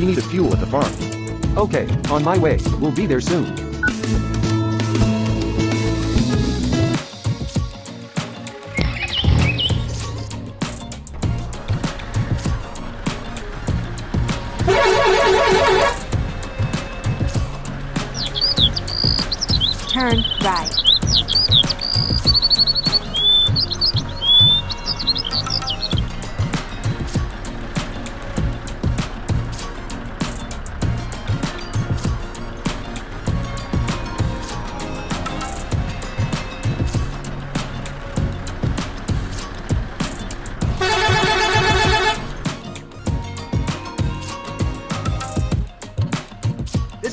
We need a fuel at the farm. Okay, on my way. We'll be there soon. Turn right.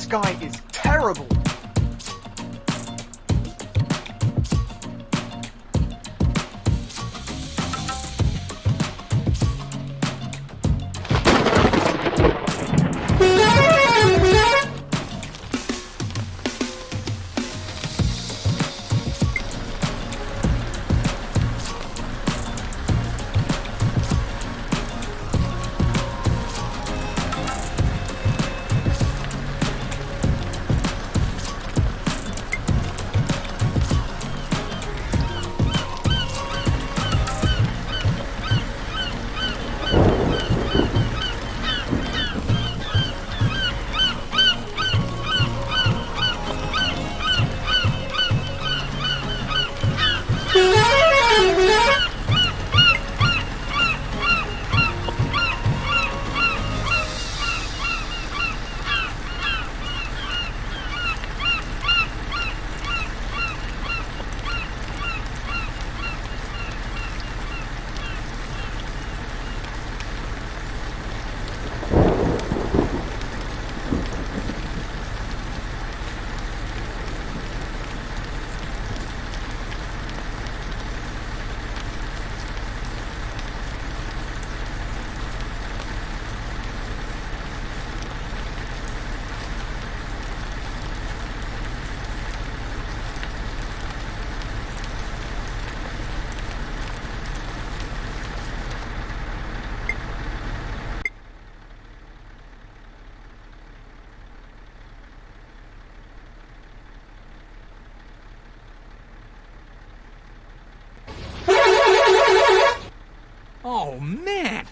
Guy is terrible. Oh, man!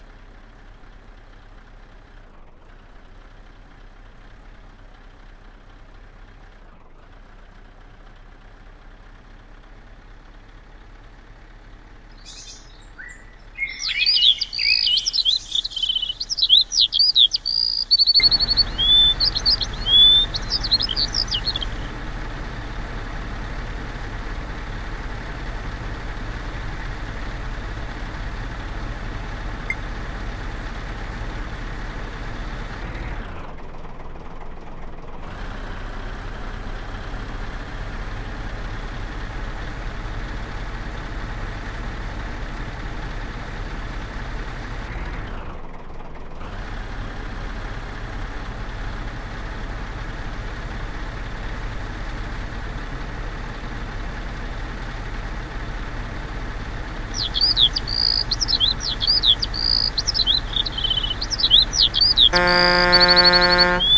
Música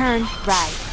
Turn right.